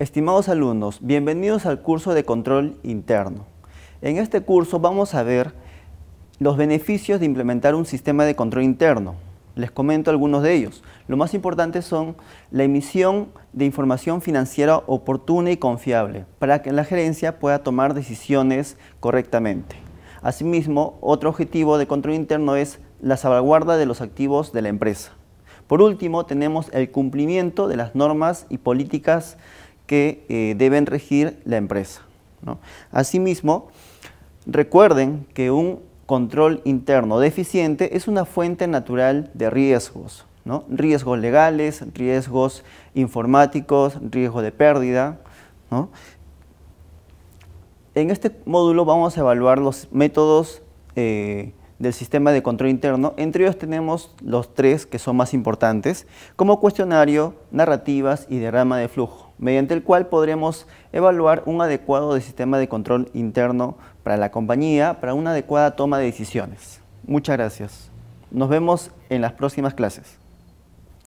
Estimados alumnos, bienvenidos al curso de control interno. En este curso vamos a ver los beneficios de implementar un sistema de control interno. Les comento algunos de ellos. Lo más importante son la emisión de información financiera oportuna y confiable para que la gerencia pueda tomar decisiones correctamente. Asimismo, otro objetivo de control interno es la salvaguarda de los activos de la empresa. Por último, tenemos el cumplimiento de las normas y políticas que eh, deben regir la empresa. Asimismo, recuerden que un control interno deficiente es una fuente natural de riesgos, ¿no? riesgos legales, riesgos informáticos, riesgo de pérdida. En este módulo vamos a evaluar los métodos eh, del sistema de control interno. Entre ellos tenemos los tres que son más importantes, como cuestionario, narrativas y derrama de flujo, mediante el cual podremos evaluar un adecuado sistema de control interno para la compañía, para una adecuada toma de decisiones. Muchas gracias. Nos vemos en las próximas clases.